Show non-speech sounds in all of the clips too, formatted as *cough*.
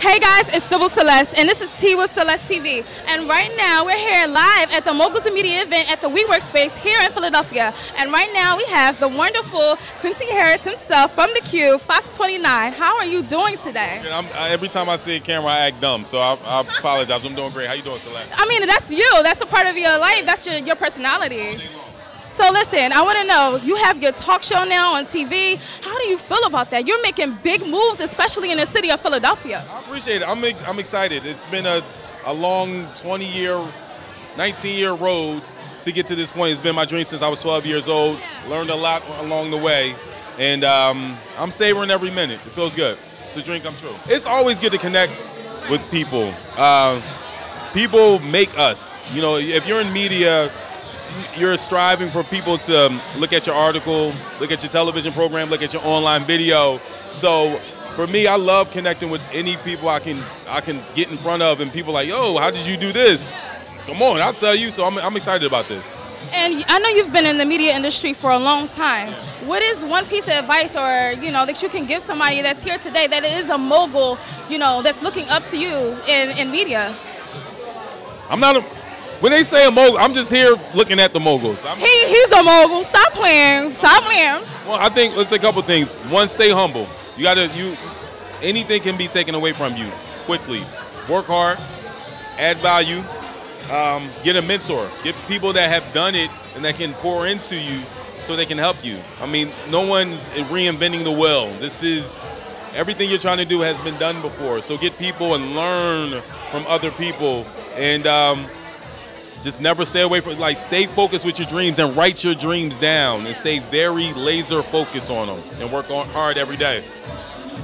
Hey guys, it's Sybil Seleste, and this is Tea with Seleste TV. And right now, we're here live at the Moguls in Media event at the WeWork space here in Philadelphia. And right now, we have the wonderful Quincy Harris himself from the Q, Fox 29. How are you doing today? I, every time I see a camera, I act dumb, so I, I apologize. I'm doing great. How you doing, Seleste? I mean, that's you. That's a part of your life. That's your, your personality. So listen, I want to know, you have your talk show now on TV. How do you feel about that? You're making big moves, especially in the city of Philadelphia. I appreciate it. I'm, I'm excited. It's been a, a long 20 year, 19 year road to get to this point. It's been my dream since I was 12 years old. Yeah. Learned a lot along the way. And um, I'm savoring every minute. It feels good. It's a dream come true. It's always good to connect with people. Uh, people make us. You know, if you're in media, you're striving for people to um, look at your article, look at your television program, look at your online video. So for me, I love connecting with any people I can I can get in front of, and people like, yo, how did you do this? Come on, I'll tell you. So I'm, I'm excited about this. And I know you've been in the media industry for a long time. What is one piece of advice, or you know, that you can give somebody that's here today that is a mogul, you know, that's looking up to you in, in media? I'm not a when they say a mogul, I'm just here looking at the moguls. I'm, he, he's a mogul. Stop playing. Stop playing. Well, I think let's say a couple things. One, stay humble. You gotta you. Anything can be taken away from you quickly. Work hard, add value, um, get a mentor, get people that have done it and that can pour into you so they can help you. I mean, no one's reinventing the wheel. This is everything you're trying to do has been done before. So get people and learn from other people and. Um, just never stay away from like stay focused with your dreams and write your dreams down and stay very laser focused on them and work on hard every day.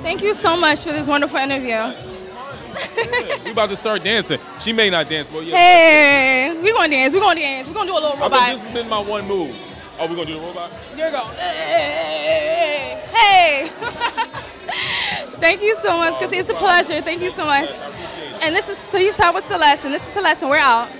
Thank you so much for this wonderful interview. yeah, we about to start dancing. She may not dance, but yeah. Hey, we gonna dance. We gonna dance. We gonna do a little robot. I mean, this has been my one move. Oh, we gonna do the robot? There you go. Hey. hey. *laughs* Thank you so much, because oh, it's a pleasure. Thank you so much. And this is So You Saw with Seleste, and this is Seleste, and we're out.